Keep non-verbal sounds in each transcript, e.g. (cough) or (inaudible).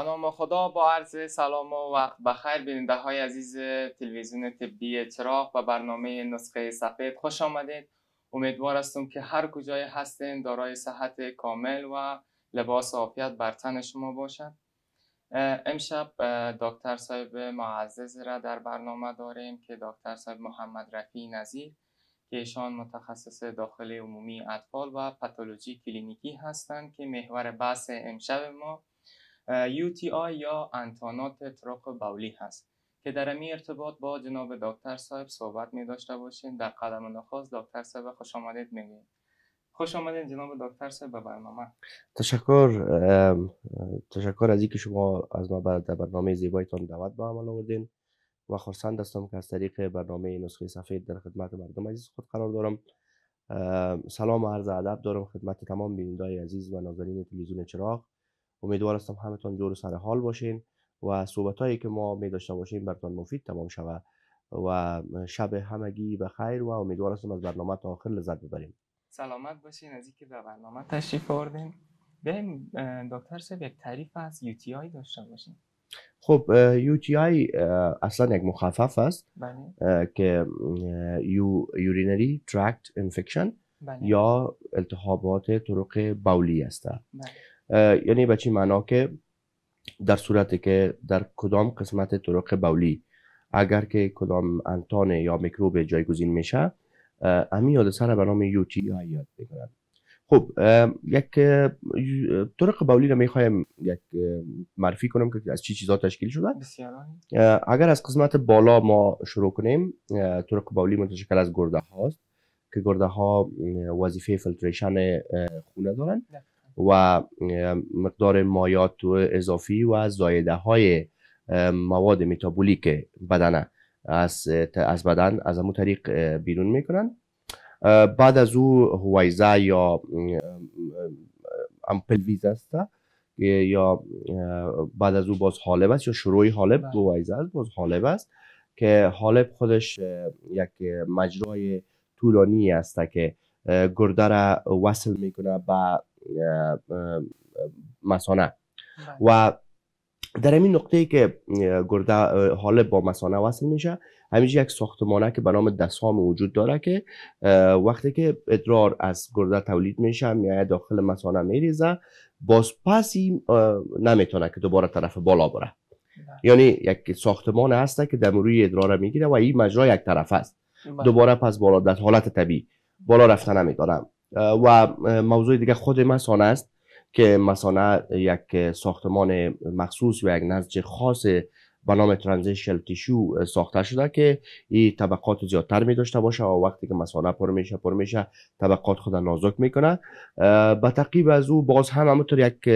به نام خدا با عرض سلام و وقت بخیر. بیننده های عزیز تلویزیون طبی چراغ و برنامه نسخه سفید خوش آمدید. امیدوار هستم که هر کجای هستین دارای صحت کامل و لباس عافیت بر تن شما باشد. امشب دکتر صاحب معزز را در برنامه داریم که دکتر صاحب محمد رفی نظیر که ایشان متخصص داخل عمومی اطفال و پاتولوژی کلینیکی هستند که محور بحث امشب ما UTI یا انتانات تراخ بولی هست که در امی ارتباط با جناب دکتر صاحب صحبت می داشته باشیم در قدم نخواست دکتر صاحب خوش آمدید میگیم خوش آمدید جناب دکتر صاحب به برنامه. تشکر تشکر از اینکه شما از ما در برنامه زیبایتان دعوت به عمل آوردین و خرسند هستم که از طریق برنامه نسخه سفید در خدمت مردم عزیز خود قرار دارم. سلام و عرض ادب دارم خدمت تمام بینندای عزیز و ناظرین تلویزیون چراغ. امیدوار هستم همتون جور سر حال باشین و صحبت هایی که ما می داشته باشیم براتون مفید تمام شود و شب همگی به خیر و امیدوار هستم از برنامه تا آخر لذت ببریم. سلامت باشین از اینکه به برنامه تشریف آوردین. بیایم دکتر صاحب یک تعریف از UTI داشته باشیم خب UTI اصلا یک مخفف است بله. که U urinary tract infection یا التهابات طرق بولی است. بله. یعنی به چی معنا که در صورتی که در کدام قسمت طرق بولی اگر که کدام انتان یا میکروب جایگزین میشه امی یاد سر به نام یو تی آی یاد بگیرن خب یک طرق بولی رو می‌خوایم یک معرفی کنم که از چی چیزا تشکیل شده. اگر از قسمت بالا ما شروع کنیم طرق بولی متشکل از گرده هاست که گرده ها وظیفه filtration خونه دارن. و مقدار مایعات اضافی و زایده های مواد متابولیک بدن از از بدن از همون طریق بیرون می‌کنن بعد از او حویضه یا ام pelvis است یا بعد از او باز حالب است یا شروعی حالب بله. حویضه است باز حالب است که حالب خودش یک مجرای طولانی است که گرده را وصل می‌کنه به مسانه بله. و در این نقطه ای که گرده حال با مسانه وصل میشه همیشه یک ساختمانه که به نام دسام وجود داره که وقتی که ادرار از گرده تولید میشه میایه داخل مسانه میریزه باز پسی نمی‌تونه که دوباره طرف بالا بره بله. یعنی یک ساختمان هسته که در روی ادرار می‌گیره و این مجرا یک طرف است بله. دوباره پس بالا در حالت طبیعی بالا رفتن نمیدارم و موضوع دیگه خود مسانه است که مسانه یک ساختمان مخصوص و یک نسج خاص به نام ترانزیشنل تیشو ساخته شده که این طبقات زیادتر می داشته باشه و وقتی که مسانه پر میشه پر میشه طبقات خود نازک می‌کنه. به تقیب از او باز هم همونطور یک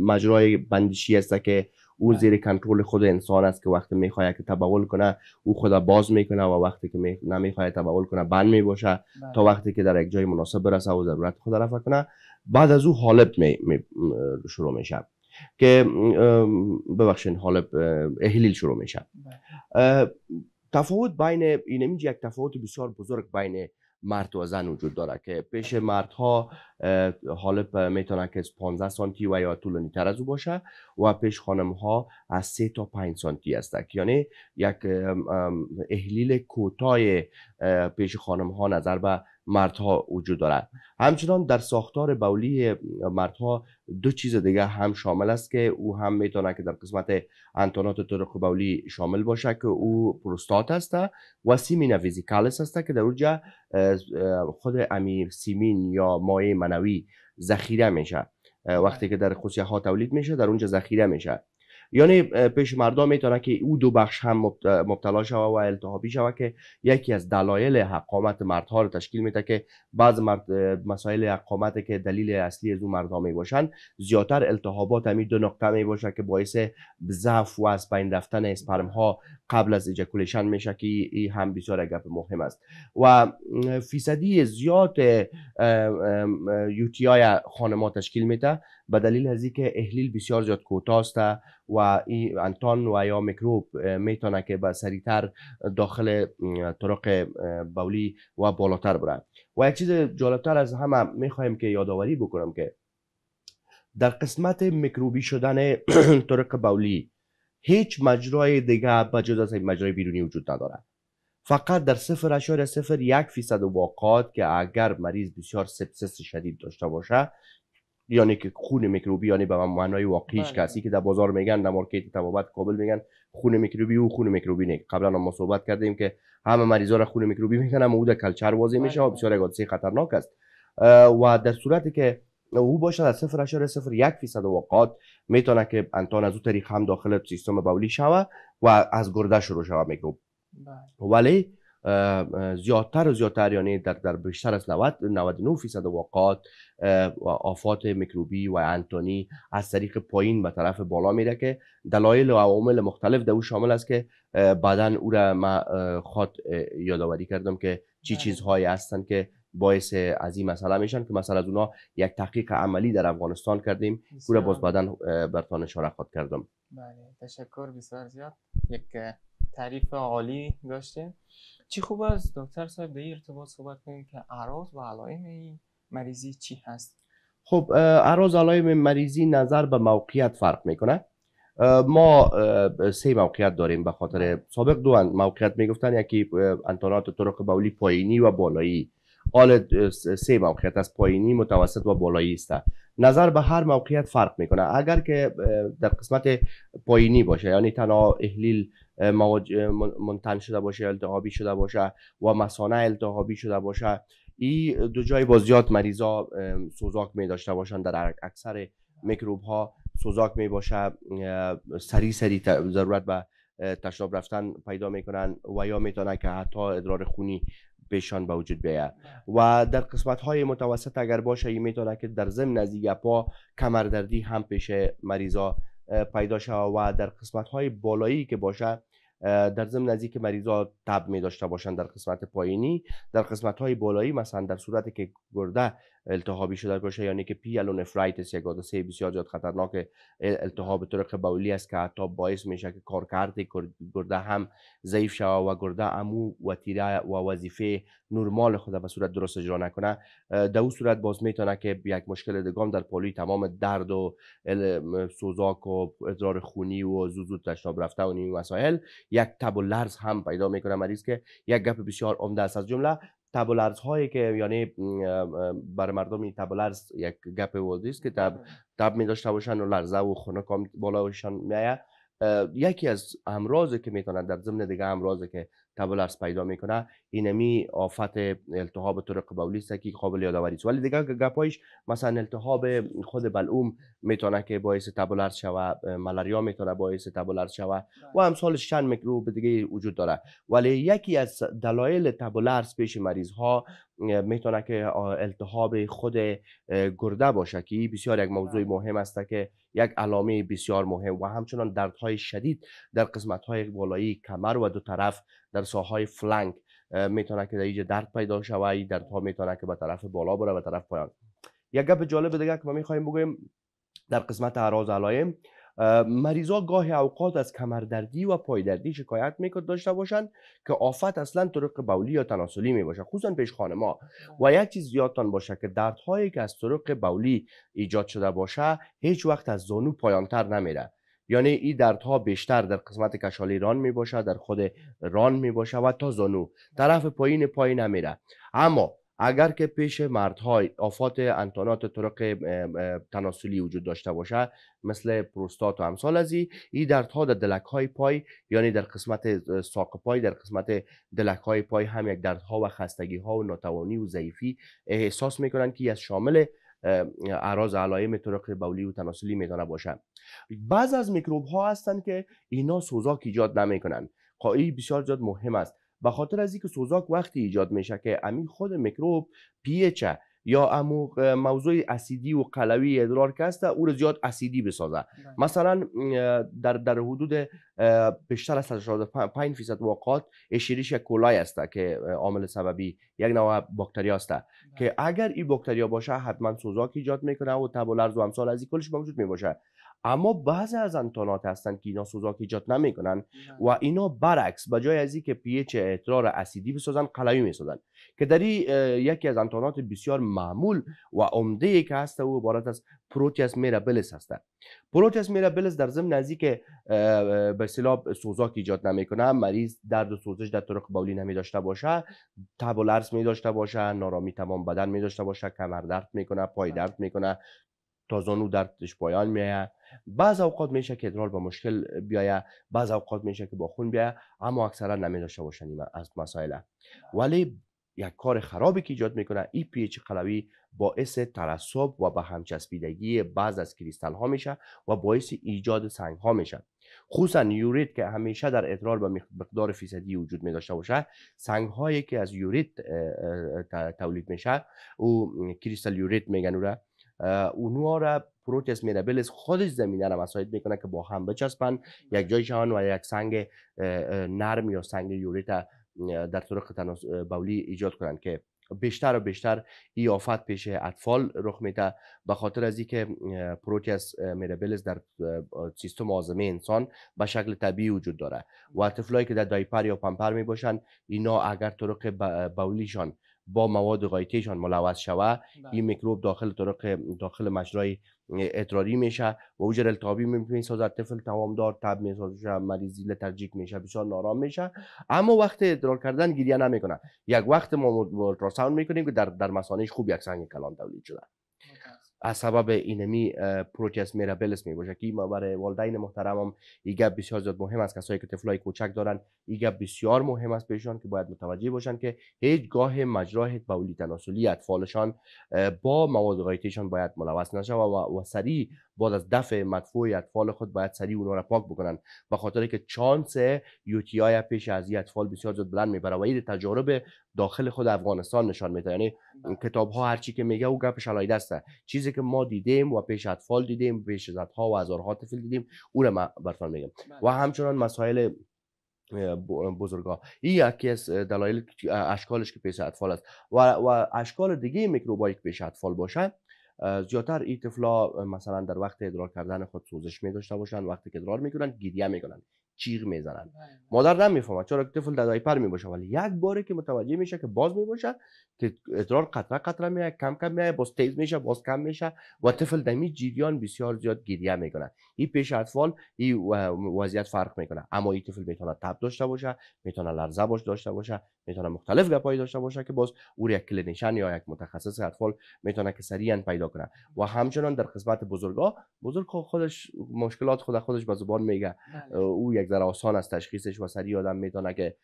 مجرای بندشی است که او زیر کنترل خود انسان است که وقتی می‌خواد که تبول کنه او خود باز می‌کنه و وقتی که می... نمی‌خواد تبول کنه بند می‌باشه تا بله. وقتی که در یک جای مناسب برسه و ضرورت خود رفع کنه بعد از او حالب می... می... شروع میشه که ببخشید حالب احلیل شروع میشه بله. تفاوت بین این یک تفاوت بسیار بزرگ بین مرد و زن وجود داره که پیش مردها حالب می‌تونه که 15 سانتی و یا طولانی تر از او باشه و پیش خانم ها از 3 تا 5 سانتی است یعنی یک احلیل کوتاه پیش خانم ها نظر به مردها وجود دارد. همچنان در ساختار بولی مردها دو چیز دیگه هم شامل است که او هم می‌تونه که در قسمت انتانات طرق بولی شامل باشه که او پروستات است و سیمین ویزیکالس است که در اونجا خود امیر سیمین یا مایع منوی ذخیره میشه. وقتی که در خصیه ها تولید میشه در اونجا ذخیره میشه. یعنی پیش مردم می‌تونه که او دو بخش هم مبتلا شوه و التهابی شوه که یکی از دلایل حقامت مردها رو تشکیل میده که بعض مرد مسائل حقامت که دلیل اصلی از اون مردها می باشن زیادتر التهابات همین دو نقطه می باشه که باعث ضعف و از بین رفتن اسپرم ها قبل از ejaculation میشه که این هم بسیار گپ مهم است. و فیصدی زیاد UTI خانمات تشکیل میده. به دلیل از اینکه احلیل بسیار زیاد کوتاه است و این انتان و یا میکروب می‌تونه که به سریعتر داخل طرق بولی و بالاتر بره. و یک چیز جالبتر از همه می‌خوایم که یادآوری بکنم که در قسمت میکروبی شدن (clears throat) طرق بولی هیچ مجرای دیگه بجز از این مجرای بیرونی وجود نداره. فقط در صفر اعشار صفر یک فیصد واقعات که اگر مریض بسیار sepsis شدید داشته باشه یعنی که خون میکروبی یعنی به معنای واقعیش بله. کسی که در بازار میگن در market طبابت کابل میگن خون میکروبی و خون میکروبی نه قبلا ما صحبت کردیم که همه مریضا را خون میکروبی می‌کنن اما او در culture واضح میشه و بله. بسیار حادثه خطرناک است و در صورتی که او باشد از صفر اشاره صفر یک فیصد واقعات می‌تونه که انتان از او طریق هم داخل سیستم بولی شوه و از گرده شروع شوه میکروب بله. ولی زیادتر و زیادتر یعنی در, در بیشتر از 90 99 فیصد واقعات آفات میکروبی و انتونی از طریق پایین به طرف بالا میره که دلایل و عوامل مختلف در او شامل است که بعدا او را ما خود یادآوری کردم که چی بله. چیزهایی هستند که باعث از این مسئله میشن که مثلا از اونا یک تحقیق عملی در افغانستان کردیم او را باز بعدا برتان اشاره خود کردم. بله تشکر بسیار زیاد. یک تعریف عالی داشتیم. چی خوب است؟ دکتر صاحب در ارتباط صحبت کنیم که اعراض و علائم این مریضی چی هست؟ خب اعراض علائم مریضی نظر به موقعیت فرق می‌کنه. ما سه موقعیت داریم به خاطر سابق دو موقعیت می‌گفتن یکی انتانات طرق بولی پایینی و بالایی. حال سه موقعیت از پایینی متوسط و بالایی است. نظر به هر موقعیت فرق می‌کنه. اگر که در قسمت پایینی باشه یعنی تنها احلیل منتن شده باشه التهابی شده باشه و مسانه التهابی شده باشه این دو جای با زیاد مریضا سوزاک می داشته باشن. در اکثر میکروب ها سوزاک می باشه سری سری ضرورت به تشناب رفتن پیدا می‌کنن و یا می‌تونه که حتی ادرار خونی بهشان به وجود بیاید. و در قسمت های متوسط اگر باشه این می‌تونه که در ضمن از پا کمردردی هم پیش مریضا پیدا شود و در قسمت های بالایی که باشه در ضمن که مریضا تب می داشته باشند در قسمت پایینی در قسمت های بالایی مثلا در صورتی که گرده التهابی شده باشه یعنی که پی الونفرایتس یک حادثه بسیار زیاد خطرناک التهاب طرق بولی است که حتی باعث میشه که کارکرد گرده هم ضعیف شود و گرده امو و تیره و وظیفه نرمال خود به صورت درست اجرا نکنه. در اون صورت باز می‌تونه که یک مشکل دگام در پالوی تمام درد و سوزاک و ادرار خونی و زود تشناب رفته و این مسائل یک تب و لرز هم پیدا می‌کنه. مریض که یک گپ بسیار عمده است. از جمله تبولرز هایی که یعنی برای مردم این یک گپ ولدی است که تب تب می داشته باشن و لرزه و خونه کام بالاشان میایه یکی از امراضی که می‌تونن در ضمن دیگه امراضی که تبولرس پیدا می‌کنه. اینمی آفت التهاب طرق بولی است که قابل یادآوری است. ولی دیگه گپایش مثلا التهاب خود بلعوم می‌تونه که باعث تبولرس شوه ملاریا می‌تونه باعث تبولرس شوه و امثال چند میکروب دیگه وجود داره. ولی یکی از دلایل تبولرس پیش مریض ها می‌تونه که التهاب خود گرده باشه که بسیار یک موضوع مهم است که یک علامه بسیار مهم و همچنان دردهای شدید در قسمت های بالایی کمر و دو طرف در ساهای فلنک می‌تونه که در اینجا درد پیدا شود. دردها می‌تونه که به طرف بالا بره به طرف پایان یک گپ جالب دیگه که ما می‌خوایم بگویم در قسمت اعراض علائم. مریضا گاهی اوقات از کمردردی و پایدردی شکایت می‌کرد داشته باشند که آفت اصلا طرق بولی یا تناسلی می باشه خصوصا پیش خانه ما و یک چیز یادتان باشه که دردهایی که از طرق بولی ایجاد شده باشه هیچ وقت از زانو پایانتر نمیره. یعنی این دردها بیشتر در قسمت کشالی ران می باشه در خود ران می باشه و تا زانو. طرف پایین پای نمیره. اما اگر که پیش مردهای آفات انتانات طرق تناسلی وجود داشته باشه مثل پروستات و امثال از این دردها در دلک های پای یعنی در قسمت ساق پای در قسمت دلک های پای هم یک دردها و خستگی ها و ناتوانی و ضعیفی احساس می‌کنن که از شامل اعراض علائم طرق بولی و تناسلی می‌تونه باشه. بعض از میکروب ها هستند که اینا سوزاک ایجاد نمی‌کنن. خواهی خب بسیار زیاد مهم است. به خاطر از اینکه سوزاک وقتی ایجاد میشه که امین خود میکروب pH یا امو موضوع اسیدی و قلوی ادرار که هست او رو زیاد اسیدی بسازه بله. مثلا در در حدود بیشتر از 85 فیصد واقعات Escherichia coli است که عامل سببی یک نوع باکتریا است بله. که اگر این باکتریا باشه حتما سوزاک ایجاد می‌کنه و تب و لرز و امثال از این کلش موجود می باشه اما بعضی از انتانات هستند که اینا سوزاک ایجاد نمی‌کنن بله. و اینا برعکس به جای از اینکه pH ادرار اسیدی بسازن قلوی می‌سازن که در یکی از انتانات بسیار معمول و عمده ای که هست او عبارت از پروتیاس میرابلس هست پروتیاس میرابلس در ضمن از اه، به اصطلاح سوزاک ایجاد نمی‌کنه مریض درد و سوزش در طرق بولی نمی داشته باشه تب و لرز می داشته باشه نارامی تمام بدن می داشته باشه کمر درد می‌کنه پای بله. درد می‌کنه تا زانو دردش پایان میایه بعض اوقات میشه که ادرار به مشکل بیایه بعض اوقات میشه که با خون بیایه اما اکثرا نمی داشته باشن از مسائل. ولی یک کار خرابی که ایجاد می‌کنه این pH قلوی باعث ترسب و به همچسبیدگی بعض از کریستال ها میشه و باعث ایجاد سنگ ها میشه. خصوصا urate که همیشه در ادرار به مق- مقدار فیصدی وجود می داشته باشه سنگ هایی که از urate تولید میشه او کریستال urate میگن او را را Proteus mirabilis خودش زمینه را مساعد می‌کنه که با هم بچسبن. یک جای شان و یک سنگ نرم یا سنگ یوریت اه، در طرق تناس بولی ایجاد کنند که بیشتر و بیشتر ای آفت پیش اطفال رخ میده. به خاطر از اینکه پروتیاس اه، میرابلس در سیستم آزمه انسان به شکل طبیعی وجود داره. و طفلایی که در دایپر یا پمپر می باشن اینا اگر طرق بولیشان با مواد غایطیشان ملوث شوه بله. این میکروب داخل طرق داخل مجرای ادراری میشه و اوجر التهابی می‌سازد طفل توامدار تب می‌سازه مریض زیل ترجیک میشه بسیار نارام میشه اما وقت ادرار کردن گریه نمی‌کنه یک وقت ما اولتراساوند می‌کنیم که در در مثانهش خوب یک سنگ کلان تولید شده. از سبب اینمی اه، پروتیاس میرابلس می باشه که ما برای والدین محترمم این گپ بسیار زیاد مهم است. کسایی که طفلای کوچک دارن این گپ بسیار مهم است بهشان که باید متوجه باشن که هیچگاه مجرای بولی تناسلی اطفالشان با مواد غایطیشان باید ملوث نشه و, و سریع بعد از دفع مدفوع اطفال خود باید سریع اونها را پاک بکنن. به خاطر که چانس یو تی آی پیش از این اطفال بسیار زیاد بلند می‌بره و این تجارب داخل خود افغانستان نشان میده. یعنی بله. کتاب ها هر چی که میگه او گپش علایده است. چیزی که ما دیدیم و پیش اطفال دیدیم پیش صدها و هزارها طفل دیدیم او را من میگم. بله. و همچنان مسائل بزرگا. این یکی از دلایل اشکالش که پیش اطفال است. و, و اشکال دیگه میکروبایی که پیش اطفال باشه زیادتر این طفلا مثلا در وقت ادرار کردن خود سوزش می داشته باشن وقتی که ادرار می‌کنن گریه می‌کنن. چیغ می‌زنن. بله. مادر نمی‌فهمه چرا که طفل در دایپر می باشه ولی یک باره که متوجه میشه که باز می باشه که ادرار قطره قطره میاد کم کم میاد باز تیز میشه باز کم میشه و طفل دمی جریان بسیار زیاد گریه می‌کنه. این پیش اطفال این وضعیت فرق می‌کنه. اما این طفل می‌تونه تب داشته باشه می‌تونه لرزه باش داشته باشه می‌تونه مختلف گپایی داشته باشه که باز او یک clinician یا یک متخصص اطفال می‌تونه که سریعا پیدا کنه. و همچنان در قسمت بزرگا بزرگ خودش مشکلات خود خودش به زبان میگه. بله. او یک ذره آسان است تشخیصش و سریع آدم می‌تونه که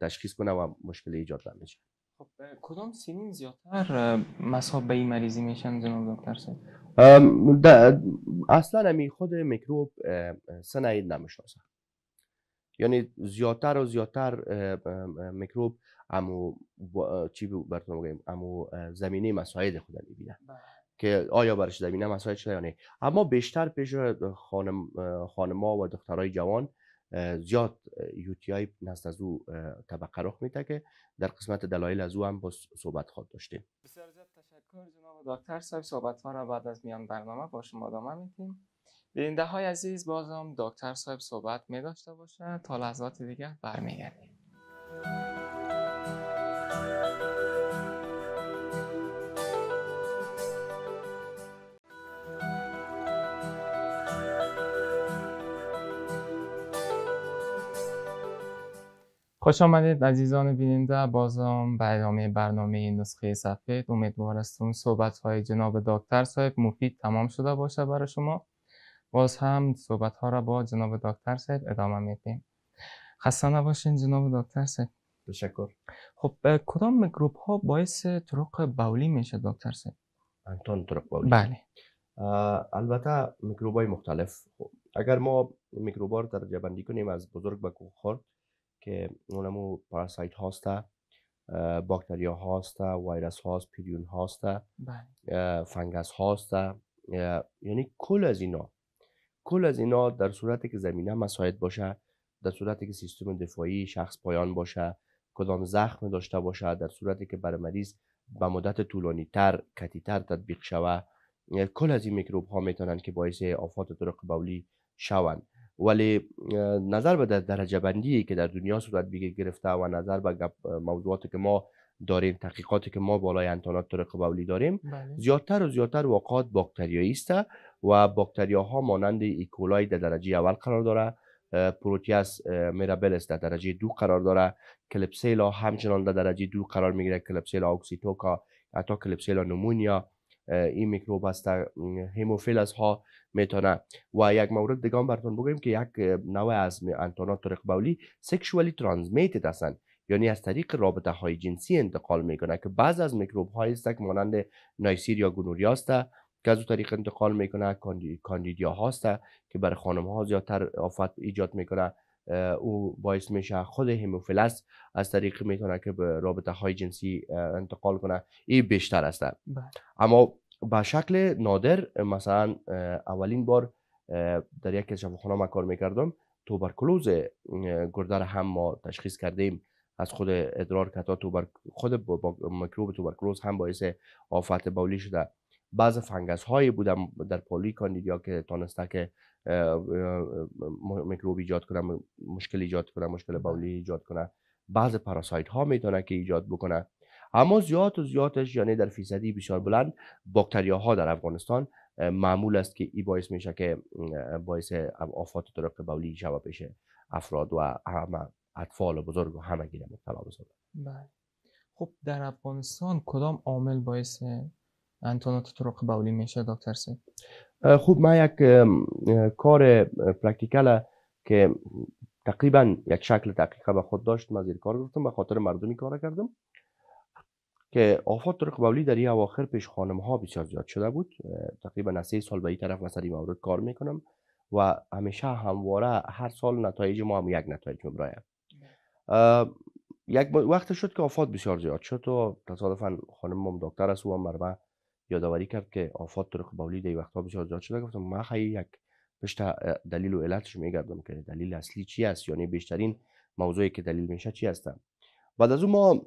تشخیص کنه و مشکل ایجاد نمیشه خب کدام سنین زیادتر مصاب به این مریضی میشن جناب دکتر اصلا همی خود میکروب سن عید نمی‌شناسه. یعنی زیادتر و زیادتر میکروب امو چی براتون بگیم امو زمینه مساعد خود می‌بینه. بله. که آیا برش زمینه مساعد شده یا نه. اما بیشتر پیش خانم خانما و دخترای جوان زیاد یو تی آی نزد از او طبقه رخ میده که در قسمت دلایل از او هم با صحبت خود داشتیم. بسیار زیاد تشکر جناب دکتر صاحب. صحبت ها را بعد از میان برنامه با شما ادامه میدیم. بیننده های عزیز بازم دکتر صاحب صحبت می داشته باشه تا لحظات دیگر برمیگردیم. خوش آمدید عزیزان بیننده بازم به ادامه برنامه نسخه سفید امیدوار هستم صحبت های جناب دکتر صاحب مفید تمام شده باشه برای شما. باز هم صحبت ها را با جناب دکتر صاحب ادامه میدیم. خسته نباشین جناب دکتر صاحب. تشکر. خب کدام میکروب ها باعث طرق بولی میشه دکتر صاحب؟ انتون طرق بولی بله. البته میکروب های مختلف. خب، اگر ما میکروب ها رو درجه بندی کنیم از بزرگ به کوخور که اونمو پاراسایت هاسته باکتریا هاسته ویروس هاست پیریون هاسته بله. فنگس هاسته یعنی کل از اینا. کل از اینا در صورتی که زمینه مساعد باشه در صورتی که سیستم دفاعی شخص پایان باشه کدام زخم داشته باشه در صورتی که بر مریض به مدت طولانی تر کتیتر تطبیق شوه کل از این میکروب ها می‌تونن که باعث آفات طرق بولی شوند ولی نظر به درجه بندی که در دنیا صورت بگیر گرفته و نظر به موضوعاتی که ما داریم تحقیقاتی که ما بالای انتانات طرق بولی داریم بله. زیادتر و زیادتر واقعات باکتریایی است و باکتریاها مانند E. coli در درجه اول قرار داره Proteus mirabilis در درجه دو قرار داره Klebsiella همچنان در درجه دو قرار می‌گیره Klebsiella oxytoca حتی Klebsiella pneumoniae این میکروب است Haemophilus ها می‌تونه. و یک مورد دیگه هم براتون بگویم که یک نوع از انتانات طرق بولی sexually transmitted هستند یعنی از طریق رابطه های جنسی انتقال می‌کنه که بعض از میکروب های است که مانند نایسیر یا گونوریا است که از او طریق انتقال می‌کنه. کاندیدیا هاست که برای خانم ها زیادتر آفت ایجاد می‌کنه. او باعث میشه خود هموفیلس از طریق می‌تونه که به رابطه های جنسی انتقال کنه. این بیشتر است. بله. اما به شکل نادر مثلا اولین بار در یک شفاخانه ما کار می‌کردم. توبرکلوز گردر هم ما تشخیص کردیم از خود ادرار کتا توبر خود با میکروب توبرکلوز هم باعث آفت بولی شده. بعض فنگس هایی بودم در پولی کاندیدیا که تانسته که میکروب ایجاد کنه مشکل ایجاد کنه مشکل بله. بولی ایجاد کنه بعض پاراسایت ها می‌تونه که ایجاد بکنه اما زیاد و زیادش یعنی در فیصدی بسیار بلند باکتریا ها در افغانستان معمول است که این باعث میشه که باعث آفات طرق بولی شوه بشه. افراد و همه اطفال و بزرگ و همه گیره مبتلا بله. خب در افغانستان کدام عامل باعث انتانات طرق بولی میشه دکتر صاحب؟ خوب ما یک کار practical که تقریبا یک شکل دقیقه به خود داشت ما زیر کار گفتم به خاطر مردمی کار کردم که آفات طرق بولی در این اواخر پیش خانم ها بسیار زیاد شده بود. تقریبا سه سال به این طرف مثلا این مورد کار می‌کنم و همیشه همواره هر سال نتایج ما هم یک نتایج مبرایه یک وقت شد که آفات بسیار زیاد شد و تصادفا خانم هم دکتر است و مرمه یادآوری کرد که آفات طرق بولی در وقتها بسیار زیاد شده. گفتم ما خیلی یک پشت دلیل و علتش میگردم که دلیل اصلی چی است یعنی بیشترین موضوعی که دلیل میشه چی هستن. بعد از اون ما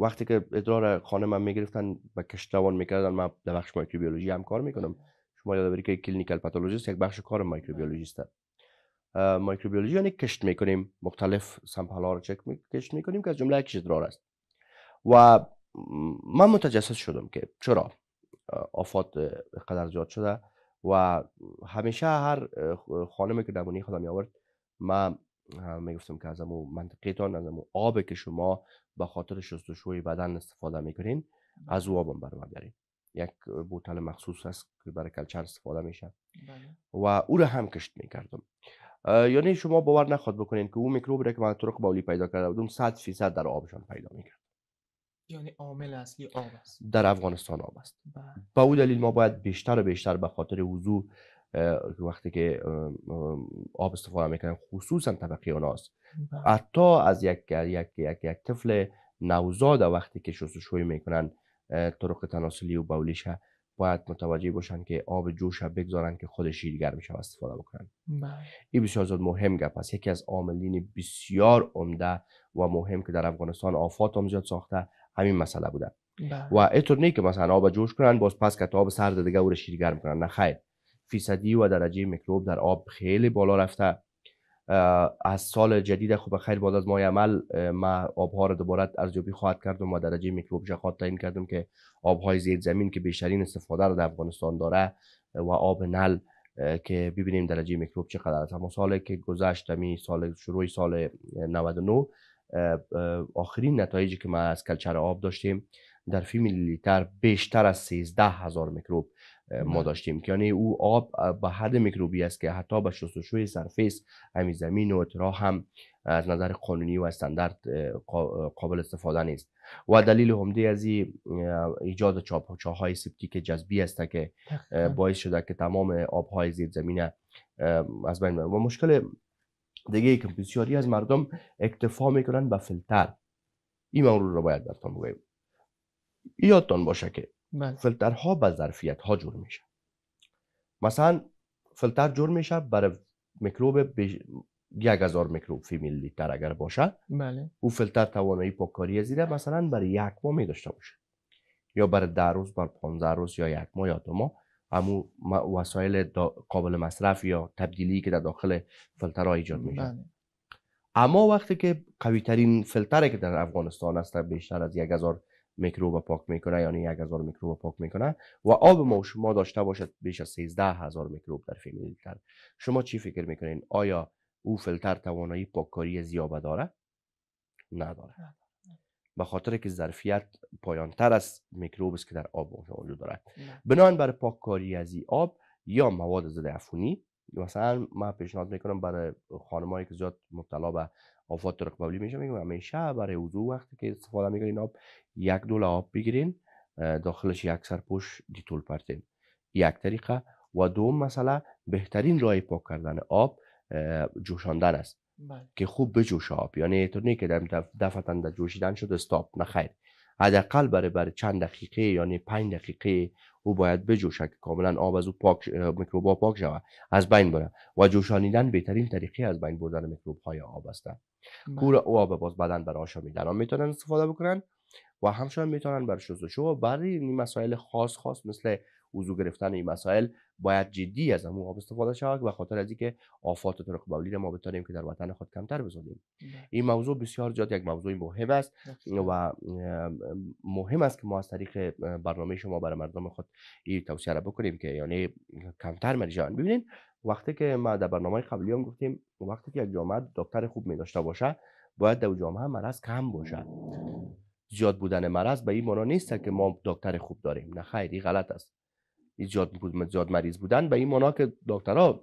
وقتی که ادرار خانم می‌گرفتن و کشتوان می‌کردن ما در بخش microbiology هم کار می‌کنم. شما یادآوری که clinical pathologist یک بخش کار microbiology است. microbiology یعنی کشت می‌کنیم. مختلف sample ها رو چک می... کشت می‌کنیم که از جمله یکیش ادرار است. و من متجسس شدم که چرا آفات قدر زیاد شده و همیشه هر خانمی که نمونی خودم آورد من می‌گفتم که از امو منطقیتان از امو آب که شما به خاطر شستشوی بدن استفاده می‌کنین از او آبم برام بیارین یک بوتل مخصوص هست که برای کلچر استفاده میشه. بله. و او رو هم کشت می‌کردم. یعنی شما باور نخواد بکنین که او میکروب را که من طرق باولی پیدا کرده بودم 100 فیصد در آبشان پیدا می‌کرد. یعنی عامل اصلی آب است در افغانستان آب است بله. با او دلیل ما باید بیشتر و بیشتر به خاطر وضوع وقتی که آب استفاده می‌کنیم خصوصا طبقه اوناست بله. حتی از یک یک یک یک طفل نوزاد وقتی که شستشوی می‌کنن طرق تناسلی و بولیشه باید متوجه باشن که آب جوش بگذارن که خود شیرگر میشه استفاده بکنن بله. این بسیار زیاد مهم گپ است یکی از عاملین بسیار عمده و مهم که در افغانستان آفات هم زیاد ساخته همین مسئله بوده. بله. و اینطور نیست که مثلا آب جوش کنن باز پس که آب سرد دیگه او رو شیرگر می‌کنن. نه خیر. فیصدی و درجه میکروب در آب خیلی بالا رفته. از سال جدید خوب خیر بعد از ماه عمل ما آبها رو دوباره ارزیابی خواهد کردم و درجه میکروب خواهد تعیین کردم که آبهای زیر زمین که بیشترین استفاده رو در افغانستان داره و آب نل که ببینیم درجه میکروب چقدر است. اما سالی که گذشت می سال شروع سال 99 آخرین نتایجی که ما از کلچر آب داشتیم در فی میلی لیتر بیشتر از 13 هزار میکروب ما بله. داشتیم. که یعنی او آب به حد میکروبی است که حتی به شستشوی سرفیس همین زمین و هم از نظر قانونی و استاندارد قابل استفاده نیست. و دلیل همده از ایجاد چاهای سپتیک جذبی است که باعث شده که تمام آبهای زیر زمین از بین و مشکل دیگه که بسیاری از مردم اکتفا می‌کنن به فیلتر این مورد رو باید براتون بگویم یادتان باشه که بله. فیلترها به ظرفیت ها جور میشه. مثلا فیلتر جور میشه برای میکروب یک هزار میکروب فی میلی لیتر اگر باشه. بله. او فیلتر توانایی پاککاری زیره مثلا برای یک ماه می داشته باشه. یا برای ده روز بر 15 روز یا یک ماه یا دو ماه. امو وسایل قابل مصرف یا تبدیلی که در داخل فیلترها ایجاد میشه بله. اما وقتی که قوی ترین فیلتری که در افغانستان است بیشتر از یک هزار میکروب پاک می‌کنه یعنی یک هزار میکروب پاک می‌کنه و آب ما شما داشته باشد بیش از 13 هزار میکروب در فی لیتر شما چی فکر می‌کنین؟ آیا او فیلتر توانایی پاککاری زیابه داره؟ نداره. به خاطر که ظرفیت پایانتر از میکروب است که در آب موجود دارد. بنابراین برای پاککاری از این آب یا مواد ضد عفونی مثلا من پیشنهاد می‌کنم برای خانمایی که زیاد مبتلا به آفات طرق بولی میشه میگم همیشه برای وضو وقتی که استفاده می‌کنین آب یک دول آب بگیرین داخلش یک سرپوش دیتول پرتین. یک طریقه و دوم مثلا بهترین راه پاک کردن آب جوشاندن است. بله. که خوب بجوشه آب. یعنی تو نه که دفعتا در جوشیدن شد استاپ نه خیر حداقل برای برای چند دقیقه یعنی پنج دقیقه او باید بجوشه که کاملا آب از او پاک میکروب پاک شود از بین بره. و جوشانیدن بهترین طریقه از بین بردن میکروب های آب است. کور او آب باز بدن برای آشامیدن هم می‌تونن استفاده بکنن و همچنان می‌تونن برای شستشو و برای مسائل خاص خاص مثل وضو گرفتن این مسائل باید جدی از همون آب استفاده شود و خاطر از اینکه آفات طرق بولی ما بتانیم که در وطن خود کمتر بزنیم. بله. این موضوع بسیار زیاد یک موضوع مهم است و مهم است که ما از طریق برنامه شما برای مردم خود این توصیه را بکنیم که یعنی کمتر مریضان. ببینید وقتی که ما در برنامه قبلی هم گفتیم وقتی که یک جامعه دکتر خوب می داشته باشه باید در جامعه مرض کم باشه. زیاد بودن مرض به این معنا نیست که ما دکتر خوب داریم. نه خیلی غلط است. زیاد زیاد مریض بودن به این معنا که دکترها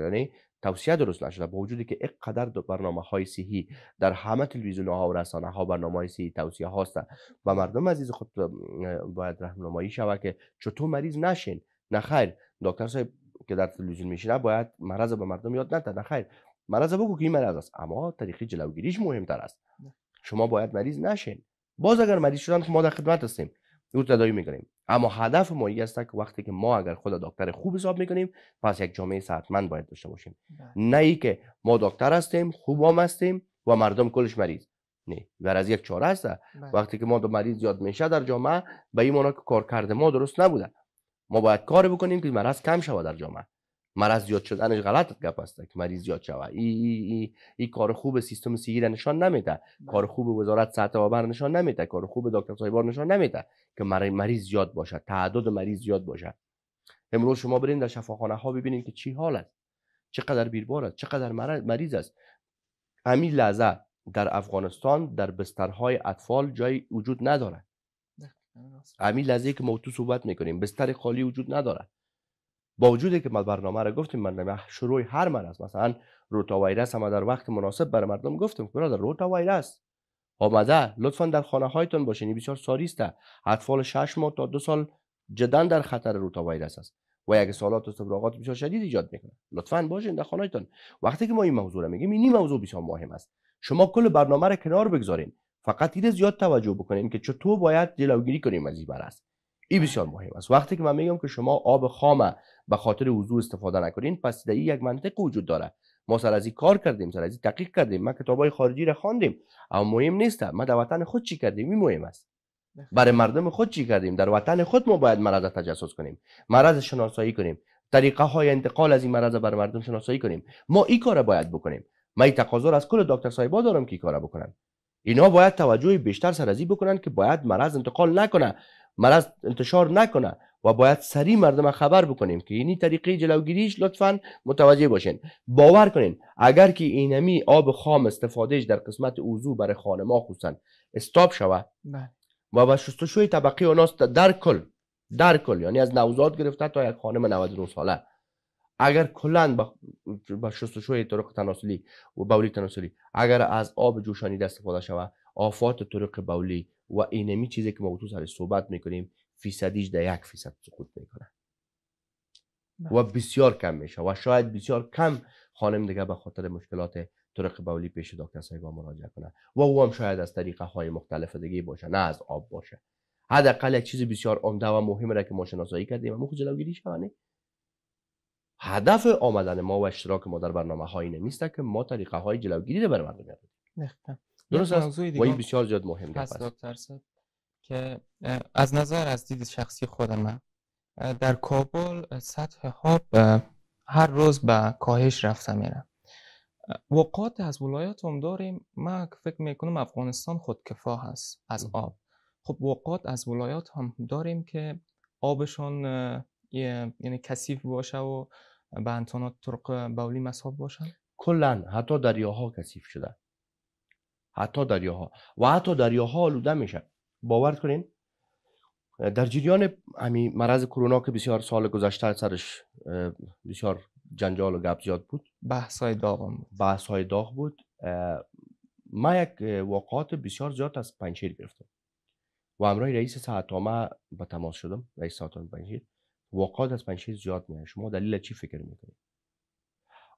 یعنی توصیه درست نشده. با وجودی که اینقدر برنامه های صحی در همه تلویزیون ها و رسانه ها برنامه های صحی توصیه هاست و مردم عزیز خود باید راهنمایی شود که چطور مریض نشین. نه خیر دکتر صاحب که در تلویزیون میشینه باید مرض به مردم یاد نده. نه خیر مرض بگو که این مرض است. اما طریق جلوگیریش مهمتر است. شما باید مریض نشین. باز اگر مریض شدن ما در خدمت هستیم. او تداوی می‌کنیم. اما هدف ما این است که وقتی که ما اگر خود دکتر خوب حساب می‌کنیم پس یک جامعه صحتمند باید داشته باشیم. بله. نه ای که ما دکتر هستیم خوب هم هستیم و مردم کلش مریض. نه بر از یک چاره است. بله. وقتی که ما دو مریض زیاد میشه در جامعه به این که کار کرده ما درست نبوده. ما باید کار بکنیم که مرض کم شود در جامعه. مرض زیاد شدنش غلط گپ است که مریض زیاد شود. ای, ای, ای, ای کار خوب سیستم صحی نشان نمیده. کار خوب وزارت صحت و نشان نمیده. کار خوب دکتر صاحبان نشان نمیده. که مریض زیاد باشه تعداد مریض زیاد باشه امروز شما برین در شفاخانه ها ببینید که چی حال است. چقدر بیربار است. چقدر مریض است. همین لحظه در افغانستان در بسترهای اطفال جای وجود نداره همین لحظه که ما تو صحبت می‌کنیم بستر خالی وجود نداره با وجودی که ما برنامه را گفتیم من شروع هر مرض مثلا روتا ویروس هم در وقت مناسب برای مردم گفتیم. که در روتا ویروس آمده. لطفا در خانه هایتون باشین بسیار ساری است. اطفال 6 ماه تا دو سال جدا در خطر روتا ویروس است. و یک سالات و استفراغات بسیار شدید ایجاد می‌کنه لطفا باشین در خانه هایتون وقتی که ما این موضوع را میگیم این موضوع بسیار مهم است. شما کل برنامه را کنار بگذارین. فقط این زیاد توجه بکنین که چطور باید جلوگیری کنیم از این مرض این بسیار مهم است. وقتی که من میگم که شما آب خام به خاطر وضو استفاده نکنین پس در یک منطق وجود داره. ما سر از این کار کردیم سر از این تحقیق کردیم. ما کتابای خارجی را خواندیم اما مهم نیست ما در وطن خود چی کردیم؟ این مهم است. برای مردم خود چی کردیم؟ در وطن خود ما باید مرض تجسس کنیم. مرض شناسایی کنیم. طریقه های انتقال از این مرض بر مردم شناسایی کنیم. ما این کار باید بکنیم. من تقاضا از کل دکتر صاحبا دارم که این کار بکنن. اینا باید توجه بیشتر سر از بکنن که باید مرض انتقال نکنه. مرض انتشار نکنه و باید سریع مردم خبر بکنیم که اینی طریقه جلوگیریش لطفا متوجه باشین باور کنین اگر که اینمی آب خام استفادهش در قسمت اوزو برای خانما خصوصا استاب شود بله. و با شستشوی طبقه اوناست در کل در کل یعنی از نوزاد گرفته تا یک خانم 99 ساله اگر کلا با شستشوی طرق تناسلی و بولی تناسلی اگر از آب جوشانیده استفاده شود آفات طرق بولی و اینمی چیزی که ما تو سر صحبت می‌کنیم فیصدیش در یک فیصد سقوط می‌کنه. و بله. بسیار کم میشه و شاید بسیار کم خانم دیگه به خاطر مشکلات طرق بولی پیش دکتر سایبا مراجعه کنه. و او هم شاید از طریقه های مختلف دیگه باشه نه از آب باشه. حداقل یک چیز بسیار عمده و مهم را که ما شناسایی کردیم و جلوگیری شوانه هدف آمدن ما و اشتراک ما در برنامه هایی نیست که ما طریقه های جلوگیری رو بر مردم درست است و این بسیار زیاد مهم است دکتر که از نظر از دید شخصی خود من در کابل سطح آب هر روز به کاهش رفته میره وقات از ولایات هم داریم. من فکر می‌کنم افغانستان خودکفا هست از آب. خب وقات از ولایات هم داریم که آبشان یعنی کثیف باشه و به انتانات طرق بولی مصاب باشن. کلا حتی دریاها کثیف شده حتی دریاها. و حتی دریاها آلوده میشه باور کنین. در جریان همین مرض کرونا که بسیار سال گذشته سرش بسیار جنجال و گپ زیاد بود. بحث های داغ بود. بحث های داغ بود. ما یک واقعات بسیار زیاد از پنشیر گرفتم. و همراه رئیس ساعتامه به تماس شدم رئیس ساعتامه پنشیر واقعات از پنشیر زیاد میاد. شما دلیل چی فکر می‌کنید؟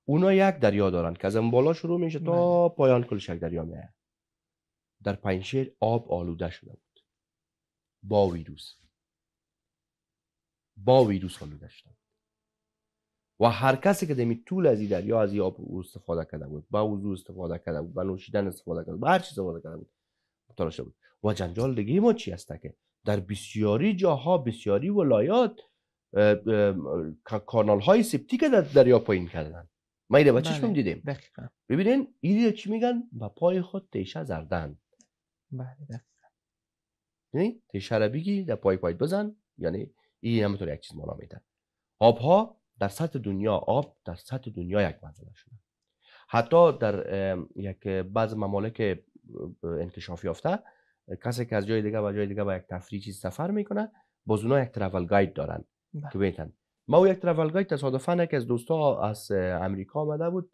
اونا یک دریا دارن. که از بالا شروع میشه تا بله. پایان کلش یک دریا میاد. در پنشیر آب آلوده شده بود. با ویروس با ویروس آلوده شده و هر کسی که دمی طول از این دریا از آب استفاده کرده بود با وضو استفاده کرده بود با نوشیدن استفاده کرده بود هر چیز استفاده کرده بود مطالعه بود. و جنجال دیگه ما چی هست که در بسیاری جاها بسیاری ولایات کانال های سپتیک در دریا پایین کردن. ما اینه با چشمم بله، دیدیم. ببینین این چی میگن؟ با پای خود تیشه زردن. بله. یعنی تیشه را بگی در پای پای بزن یعنی این همونطور یک چیز مانا میدن آبها در سطح دنیا آب در سطح دنیا یک مسئله شده. حتی در یک بعض ممالک انکشاف یافته کسی که از جای دیگه و جای دیگه با یک تفریح چیز سفر می‌کنه باز اونا یک ترافل گاید دارن بله. که بیتن ما و یک ترافل گاید تصادفا که از دوستا از امریکا آمده بود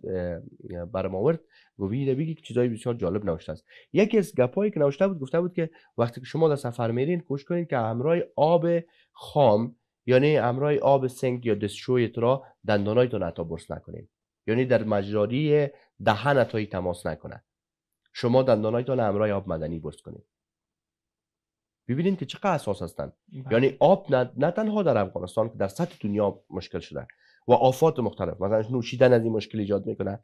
برام آورد. گفت بگی که چیزای بسیار جالب نوشته است. یکی از گپایی که نوشته بود گفته بود که وقتی که شما در سفر میرین کوشش کنید که همراه آب خام یعنی همراه آب سنگ یا دستشویت را دندانایتون حتی برس نکنید یعنی در مجراری دهن تماس نکنه شما دندانایتون همراه آب مدنی برس کنید ببینید که چقدر اساس هستن. بله. یعنی آب نه, نه تنها در افغانستان که در سطح دنیا مشکل شده و آفات مختلف. مثلا نوشیدن از این مشکل ایجاد می‌کنه.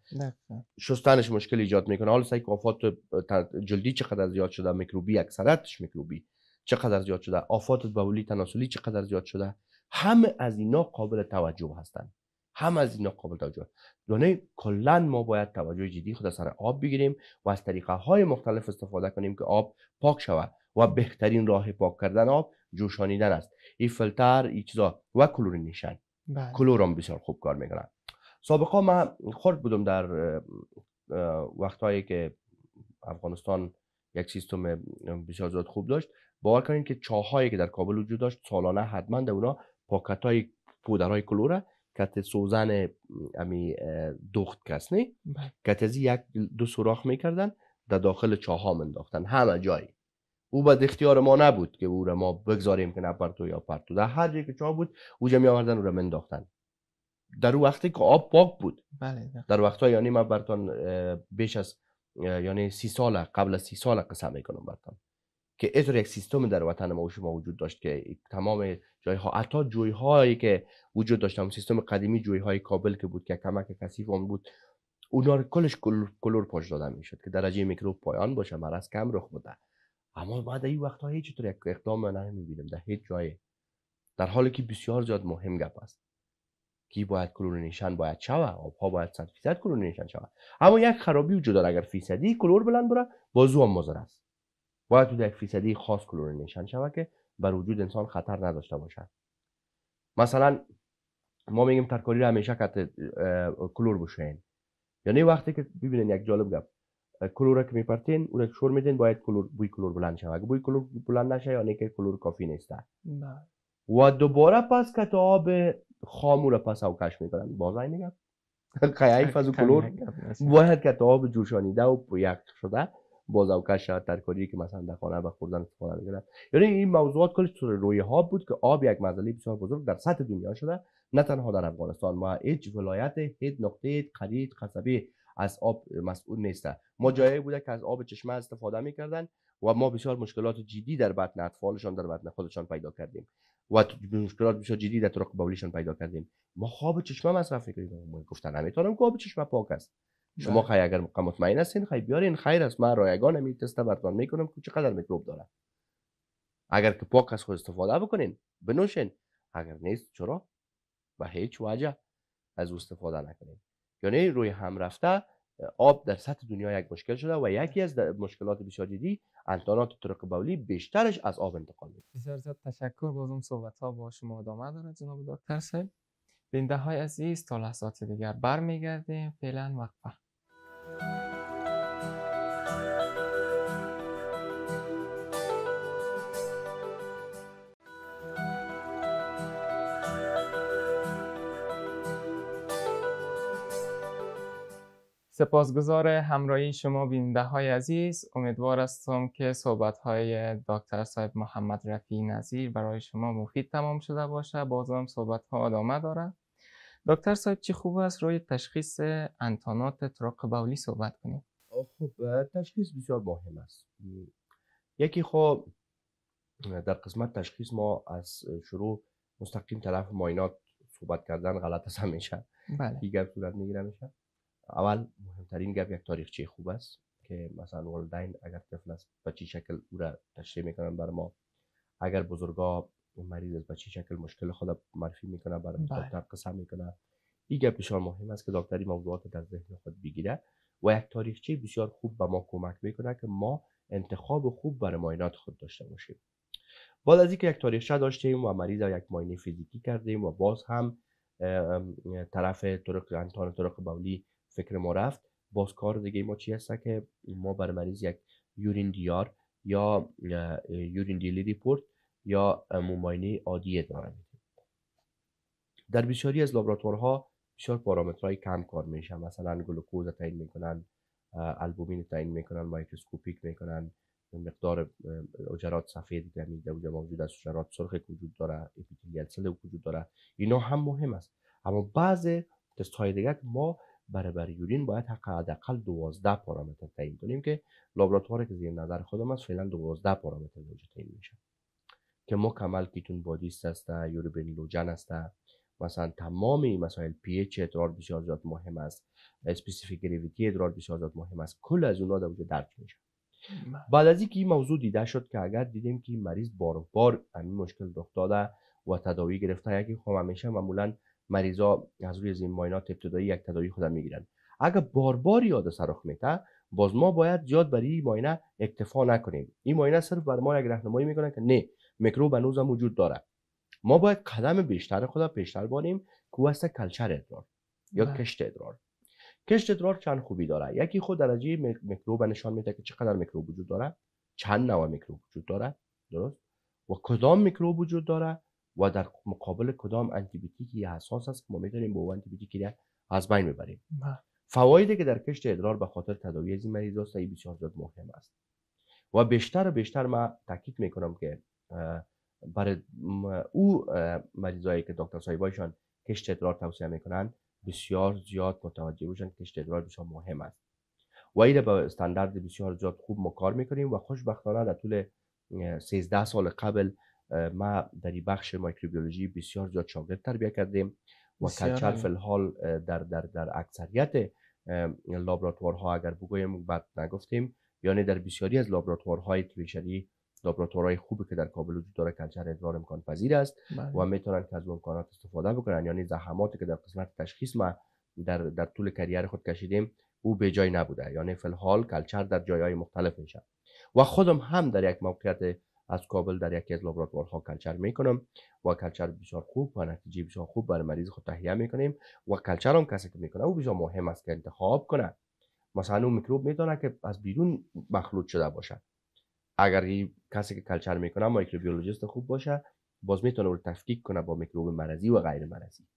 شستنش مشکل ایجاد می‌کنه. حالا سعی آفات جلدی چقدر زیاد شده میکروبی اکثرتش میکروبی چقدر زیاد شده آفات بولی تناسلی چقدر زیاد شده همه از اینا قابل توجه هستند هم از اینا قابل توجه. یعنی کلا ما باید توجه جدی خود سر آب بگیریم و از طریقه های مختلف استفاده کنیم که آب پاک شود. و بهترین راه پاک کردن آب جوشانیدن است. این فلتر این چیزا و chlorination بله. کلور هم بسیار خوب کار می‌کنن. سابقا من خورد بودم در وقتهایی که افغانستان یک سیستم بسیار زیاد خوب داشت. باور کنید که چاهایی که در کابل وجود داشت سالانه حتما در اونا پاکت های پودرهای کلوره کت سوزن امی دخت کس نه؟ بله. کت یک دو سوراخ می‌کردن در داخل چاه ها منداختن همه جایی. او بعد اختیار ما نبود که او را ما بگذاریم که نپرتو یا پرتو. در هر جایی که چاه بود او می آوردن او را منداختن. در او وقتی که آب پاک بود. بله در وقتا یعنی من برتان بیش از یعنی سی سال قبل از سی سال قسم می‌کنم برتان. که اینطور یک سیستم در وطن ما شما وجود داشت که تمام جایها حتی جوی هایی که وجود داشت سیستم قدیمی جوی های کابل که بود که کمک کثیف اون بود اونا کلش کلور پاش دادن می‌شد که درجه میکروب پایان باشه مرض کم رخ بده. اما بعد این وقت ها هیچ طور یک اقدام من نمی‌بینم. در هیچ جای. در حالی که بسیار زیاد مهم گپ است. کی باید chlorination باید شوه آبها باید 100 فیصد chlorination شوه اما یک خرابی وجود داره. اگر فیصدی کلور بلند بره باز او هم مضر است. باید تو یک فیصدی خاص chlorination شود که بر وجود انسان خطر نداشته باشد. مثلا ما میگیم ترکاری رو همیشه کلور بشوین یعنی وقتی که ببینین یک جالب گپ. کلور که میپرتین اون شور میدین باید کلور بوی کلور بلند شود اگه بوی کلور بلند نشه یعنی که کلور کافی نیست و دوباره پس که آب خامو رو پس اوکش می‌کنن باز این نگم خیلی از کلور باید که آب جوشانیده و یک شده باز اوکش شد ترکاری که مثلا در خانه به خوردن استفاده می‌کنن یعنی این موضوعات کلش روی ها بود که آب یک مسئله بسیار بزرگ در سطح دنیا شده نه تنها در افغانستان ما هیچ ولایت هیچ نقطه قریب قصبی از آب مسئول نیست ما جایی بوده که از آب چشمه استفاده می‌کردن و ما بسیار مشکلات جدی در بطن اطفالشان در بطن خودشان پیدا کردیم. و مشکلات بسیار جدی در طرق بولیشان پیدا کردیم. ما خواب چشمه مصرف می‌کنیم. گفتن نمی‌تونم که آب چشمه پاک است. شما بله. خیلی اگر مطمئن هستین خیلی بیارین. خیر است. من رایگان می تست برتان می‌کنم که چقدر میکروب داره اگر که پاک از خود استفاده بکنین بنوشین. اگر نیست چرا؟ به هیچ وجه از استفاده نکنین. یعنی روی هم رفته آب در سطح دنیا یک مشکل شده و یکی از مشکلات بسیار جدی انتانات طرق بولی بیشترش از آب انتقال میده بسیار زیاد تشکر بازم صحبت ها با شما ادامه داره جناب دکتر صاحب. بینده های عزیز تا لحظات دیگر برمیگردیم. فعلا وقفه. سپاسگزار همراهی شما بیننده های عزیز. امیدوار هستم که صحبت های دکتر صاحب محمد رفی نظیر برای شما مفید تمام شده باشه. بازم صحبت ها ادامه داره. دکتر صاحب چی خوب است؟ روی تشخیص انتانات ترق بولی صحبت کنیم. خب تشخیص بسیار مهم است. یکی خب در قسمت تشخیص ما از شروع مستقیم طرف ماینات صحبت کردن غلط است همیشه. بله. دیگر صورت می‌گیره میشه اول مهمترین گپ یک تاریخچه خوب است که مثلا والدین اگر طفل است به چی شکل او را تشریح می‌کنن بر ما؟ اگر بزرگا مریض است به چی شکل مشکل خود معرفی می‌کنه بر بله. دکتر قسم می‌کنه؟ این گپ بسیار مهم است که دکتری موضوعات در ذهن خود بگیره و یک تاریخچه بسیار خوب به ما کمک می‌کنه که ما انتخاب خوب برای معاینات خود داشته باشیم. بعد از اینکه یک تاریخچه داشتیم و مریض را یک معاینه فیزیکی کردیم و باز هم طرف طرق انتان طرق بولی فکر ما رفت. باز کار دیگه ما چی هست که ما بر مریض یک urine DR یا urine daily report یا مماینه عادی ادامه میدیم در بسیاری از لابراتوارها بسیار پارامترهای کم کار میشه. مثلا گلوکوز تعیین می‌کنن البومین تعیین می‌کنن microscopic می‌کنن مقدار اه، حجرات سفید که در اونجا موجود است حجرات سرخ وجود داره epithelial cell وجود داره. اینا هم مهم است. اما بعض تست های دیگه ما برای بر urine باید حداقل 12 پارامتر تعیین کنیم که لابراتواری که زیر نظر خودم است فعلا 12 پارامتر اونجا تعیین میشه. که مکمل ketone body است است urobilinogen است مثلا تمام این مسائل pH ادرار بسیار زیاد مهم است. specific gravity ادرار بسیار زیاد مهم است. کل از اونها در اونجا درک میشه. بعد از اینکه این موضوع دیده شد که اگر دیدیم که این مریض بار بار همین مشکل رخ داده و تداوی گرفته یکی خب همیشه معمولا مریضا از روی از این معاینات ابتدایی یک تداوی خودم می‌گیرن. اگر بار بار یاد رخ میته باز ما باید زیاد برای این معاینه اکتفا نکنیم. این معاینه صرف بر ما یک راهنمایی می‌کنه که نه میکروب هنوز هم وجود داره. ما باید قدم بیشتر خود پیشتر بانیم که او است کلچر ادرار یا بله. کشت ادرار. کشت ادرار چند خوبی داره؟ یکی خود درجه میک- میکروب نشان میده که چقدر میکروب وجود داره. چند نوع میکروب وجود داره؟ درست؟ و کدام میکروب وجود داره؟ و در مقابل کدام آنتیبیوتیکی حساس است که ما می‌تونیم با اون آنتیبیوتیکی را از بین ببریم. بله. فوایدی که در کشت ادرار به خاطر تداوی از این مریض است بسیار زیاد مهم است. و بیشتر و بیشتر ما تاکید می‌کنم که برای او مریضایی که دکتر صاحبایشان کشت ادرار توصیه می‌کنن بسیار زیاد متوجه باشن کشت ادرار بسیار مهم است. و این به استاندارد بسیار زیاد خوب ما کار می‌کنیم و خوشبختانه در طول اه، 13 سال قبل ما در بخش مایکروبیولوژی بسیار زیاد شاگرد تربیت کردیم و کلچر. فی الحال در در در اکثریت لابراتوارها اگر بگویم بعد نگفتیم یعنی در بسیاری از لابراتوارهای تریشری لابراتوارهای خوبی که در کابل وجود داره کلچر ادرار امکان پذیر است بله. و می‌تونن که از امکانات استفاده بکنن یعنی زحماتی که در قسمت تشخیص ما در در طول کریر خود کشیدیم او به جای نبوده یعنی فی الحال کلچر در جایهای مختلف میشه و خودم هم در یک موقعیت از کابل در یکی از لابراتوارها culture می‌کنم و culture بسیار خوب و نتیجه بسیار خوب برای مریض خود تهیه می‌کنیم و culture هم کسی که می‌کنه او بسیار مهم است که انتخاب کنه مثلا اون میکروب می‌تونه که از بیرون مخلوط شده باشه اگر کسی که culture می‌کنه microbiologist خوب باشه باز می‌تونه رو تفکیک کنه با میکروب مرضی و غیر مرضی.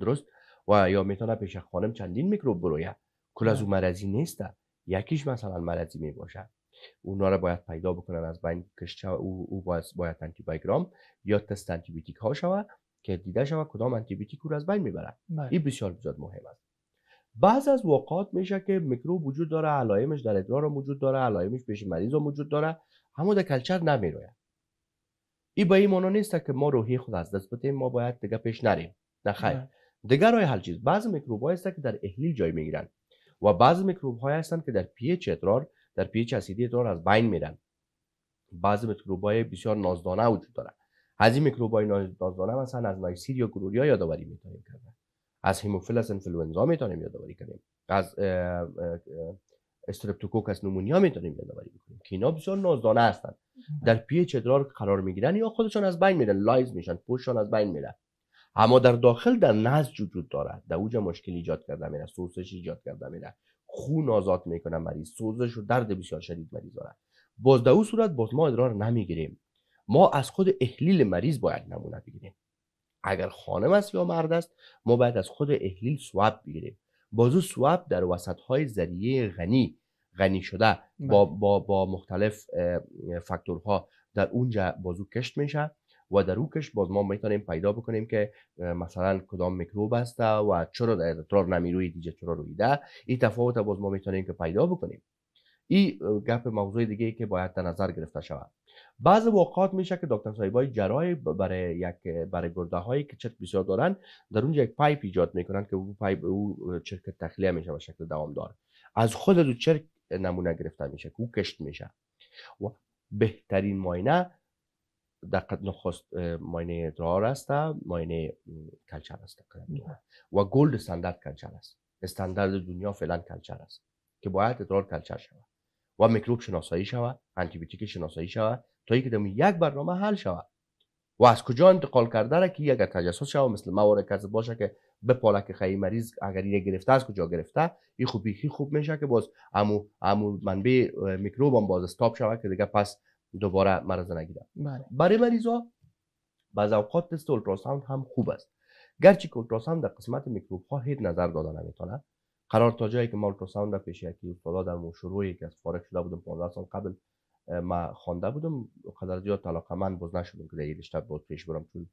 درست؟ و یا می‌تونه پیش خانم چندین میکروب برویه کل از اون مرضی نیسته یکیش مثلا مرضی می باشه اونا رو باید پیدا بکنن از بین کشچه او, او باید, باید antibiogram یا تست انتیبیوتیک ها شوه که دیده شوه کدام انتیبیوتیک رو از بین می‌بره بله. این بسیار بسیار مهم است. بعض از اوقات میشه که میکروب وجود داره علائمش در ادرار وجود داره علائمش پیش مریض وجود داره اما در culture نمی‌روه این به این معنی نیست که ما روحی خود از دست بدیم ما باید دیگه پیش نریم. نه خیر. بله. دیگر راه حل چیز؟ بعض میکروب های هستن که در احلیل جای می‌گیرن و بعض میکروب های هستن که در pH ادرار در pH اسیدی ادرار از بین میرن. بعضی میکروبای بسیار نازدانه وجود داره. از این میکروبای نازدانه مثلا از Neisseria gonorrhoeae یادآوری می‌تونیم کردن از Haemophilus influenzae می‌تونیم یادآوری کنیم. از Streptococcus pneumoniae می‌تونیم یادآوری کنیم که اینا بسیار نازدانه هستن. در پی ادرار قرار می‌گیرن یا خودشان از بین میرن lyse میشن پوششان از بین میره اما در داخل در نزد وجود داره. در اوج مشکل ایجاد کرده میره سوزش ایجاد کرده میره. خون آزاد می‌کنه مریض. سوزش و درد بسیار شدید مریض داره باز در اون صورت باز ما ادرار نمی‌گیریم. ما از خود احلیل مریض باید نمونه بگیریم. اگر خانم است یا مرد است ما باید از خود احلیل سواب بگیریم. بازو سواب در وسط های ذریعه غنی غنی شده با, بله. با, با مختلف فاکتورها در اونجا بازو کشت میشه. و در او کشت باز ما می‌تونیم پیدا بکنیم که مثلا کدام میکروب است و چرا در ادرار نمی‌روی دیگه چرا رویده. این تفاوت باز ما می‌تونیم که پیدا بکنیم. این گپ موضوع دیگه ای که باید در نظر گرفته شود. بعض اوقات میشه که دکتر صاحبای جراحی برای یک برای گرده هایی که چرک بسیار دارن در اونجا یک pipe ایجاد می‌کنن که او pipe او چرک تخلیه میشه به شکل دار از خود دو چرک نمونه گرفته میشه که او کشت میشه. و بهترین ماینه دقت نخست ماینه ادرار است ماینه culture است و gold standard culture است. استاندارد دنیا فعلا culture است که باید ادرار culture شود و میکروب شناسایی شود انتیبیوتیک شناسایی شود تا اینکه در یک برنامه حل شود. و از کجا انتقال کرده را که اگر تجسس شود مثل موارد کسی باشه که به که خیلی مریض اگر اینه گرفته از کجا گرفته این خوبی خوب میشه که باز امو امو منبع میکروب هم باز استاپ شود که دیگه پس دوباره مرض نگیره بله. برای مریضا بعض اوقات تست اولتراساوند هم خوب است. گرچه که اولتراساوند در قسمت میکروب ها هیچ نظر داده نمی‌تونه قرار تا جایی که ما اولتراساوند در پیش یکی استادا در شروعی که از فارغ شده بودم 15 سال قبل ما خوانده بودم. قدر زیاد علاقه من باز نشدم که در این رشته بود پیش برم چون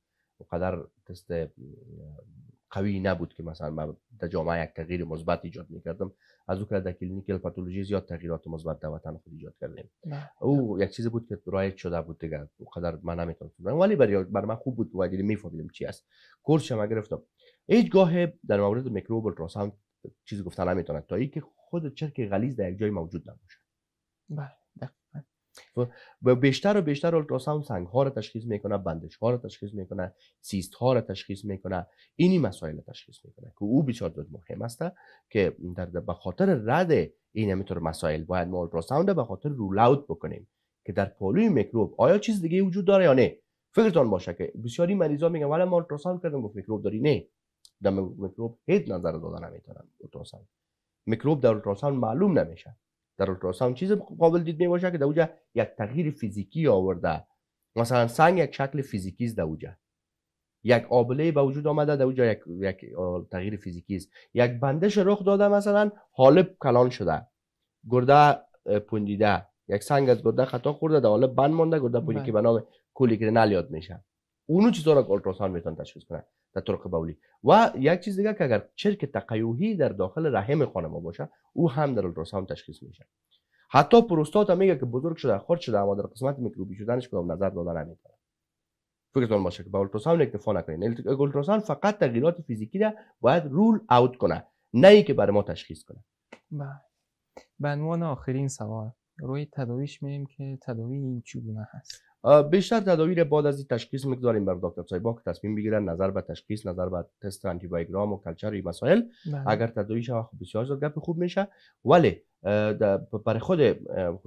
قدر تست قوی نبود که مثلا من در جامعه یک تغییر مثبت ایجاد می‌کردم. از او که در clinical pathology زیاد تغییرات مثبت در وطن خود ایجاد کردیم. او یک چیز بود که رایج شده بود دیگه. قدر من نمی‌تونستم ولی برای بر من خوب بود. و دیگه میفهمیدم چی است. کورس شما گرفتم. هیچ گاه در مورد میکروب ultrasound چیزی گفتن نمی‌تونه. تا اینکه خود چرک غلیظ در یک جای موجود نباشه. بله. و بیشتر و بیشتر ultrasound سنگ ها رو تشخیص می‌کنه بندش ها رو تشخیص می‌کنه سیست ها رو تشخیص می‌کنه اینی مسائل تشخیص می‌کنه که او بسیار مهم است که در به خاطر رد این همینطور مسائل باید ما اولتراساوند به خاطر رول اوت بکنیم که در پالوی میکروب آیا چیز دیگه وجود داره یا نه؟ فکرتان باشه که بسیاری مریضا میگن ولی ما اولتراساوند کردم گفت میکروب داری؟ نه. در میکروب هیچ نظر دادن نمی‌تونن اولتراساوند میکروب در اولتراساوند معلوم نمیشه. در اولتراساوند چیز قابل دید می باشه که در اوجه یک تغییر فیزیکی آورده. مثلا سنگ یک شکل فیزیکی است در اوجه یک آبله به وجود آمده در اوجه یک, یک تغییر فیزیکی است. یک بندش رخ داده مثلا حالب کلان شده. گرده پوندیده. یک سنگ از گرده خطا خورده در حالب بند مونده گرده پوندی بله. که به نام کولیکرنال یاد میشه. اونو چیزا را اولتراساوند می‌تونه تشخیص کنه در طرق بولی و یک چیز دیگه که اگر چرک تقیوهی در داخل رحم خانم باشه او هم در اولتراساوند تشخیص میشه. حتی پروستات هم میگه که بزرگ شده خرد شده اما در قسمت میکروبی شدنش کدام نظر داده نمی‌تونه. فکرتون باشه که با اولتراساوند اکتفا نکنین اولتراساوند فقط تغییرات فیزیکی را باید رول اوت کنه نه ای که برای ما تشخیص کنه. بله. به عنوان آخرین سوال روی تداویش میگیم که تداوی این چگونه هست؟ بیشتر تداویر بعد از این تشخیص می‌گذاریم بر دکتر صاحبا که تصمیم بگیرن نظر به تشخیص نظر به تست آنتی بایوگرام و کلچر این مسائل. بله. اگر تداوی شود خب بسیار زیاد گپ خوب میشه ولی برای خود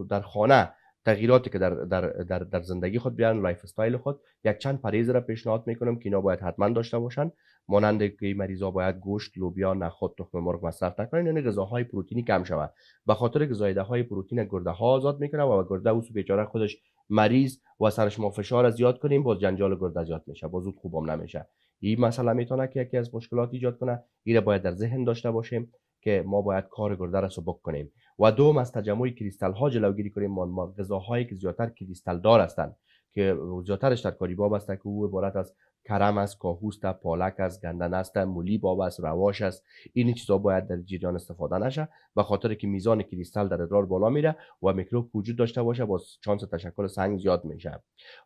در خانه تغییراتی که در, در, در, در زندگی خود بیان lifestyle خود یک چند پرهیز را پیشنهاد می‌کنم که اینا باید حتما داشته باشن. مانند که مریضا باید گوشت لوبیا نخود تخم مرغ مصرف نکنن یعنی غذاهای پروتئینی کم شود. به خاطر که زایده های پروتئین گرده ها آزاد می‌کنه و گرده او بیچاره خودش مریض و سرش ما فشار زیاد کنیم باز جنجال گرده زیاد میشه باز زود خوبم نمیشه. این مسئله می‌تونه که یکی از مشکلات ایجاد کنه. این باید در ذهن داشته باشیم که ما باید کار گرده را سبک کنیم و دوم از تجمع کریستال ها جلوگیری کنیم. ما غذاهایی که زیادتر کریستال دار هستند که زیادترش در کاریباب است که او عبارت از کرم است کاهوست پالک است گندن است مولی است رواش است. این چیزا باید در جریان استفاده نشه به خاطر که میزان کریستال در ادرار بالا میره و میکروب وجود داشته باشه با چانس تشکل سنگ زیاد میشه.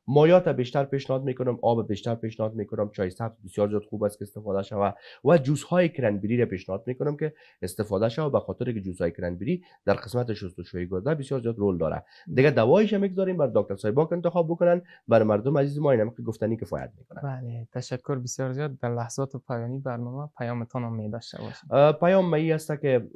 مایات بیشتر پیشنهاد می‌کنم آب بیشتر پیشنهاد می‌کنم چای سبز بسیار زیاد خوب است که استفاده شود و juice های cranberry را پیشنهاد می‌کنم که استفاده شود به خاطر که juice های cranberry در قسمت شستشویی گرده بسیار زیاد role داره. دیگه دوایش هم می‌گذاریم بر دکتر صاحبا که انتخاب بکنن بر مردم عزیز ما اینم که گفتنی کفایت می‌کنه بله. تشکر بسیار زیاد در لحظات پایانی برنامه پیامتان هم می داشته باشیم پیام می است که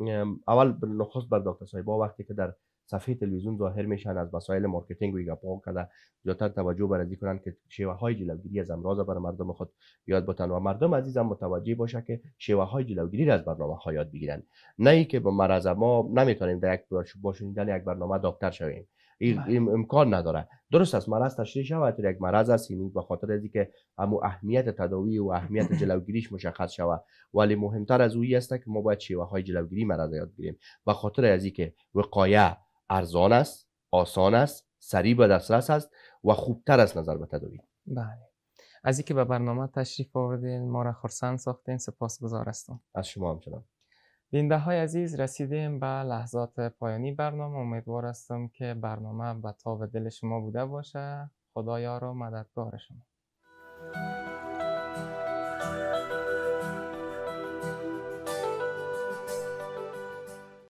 اول نخست بر دکتر صاحبا وقتی که در صفحه تلویزیون ظاهر میشن از وسایل marketing و گپا کرده زیادتر توجه بر ازی کنن که شیوه های جلوگیری از امراض بر مردم خود یاد بتن و مردم عزیزم متوجه باشه که شیوه های جلوگیری از برنامه ها یاد بگیرن نه ای که با مرض ما نمی‌تونیم در یک با شنیدن یک برنامه دکتر شویم. امکان نداره. درست است. مرض تشریح شود یک مرض است. این به خاطر از اینکه امو اهمیت تداوی و اهمیت (clears throat) جلوگیریش مشخص شود. ولی مهمتر از اویی است که ما باید شیوه های جلوگیری مرض یاد بگیریم. به خاطر از اینکه وقایه ارزان است آسان است سریع به دسترس است و خوبتر است نظر به تداوی. بله. از اینکه به برنامه تشریف آوردین ما را خرسند ساختین سپاسگزار هستم. از شما همچنان. بینده های عزیز رسیدیم به لحظات پایانی برنامه. امیدوار هستم که برنامه به تاب دل شما بوده باشه. خدایا رو مددگار شما.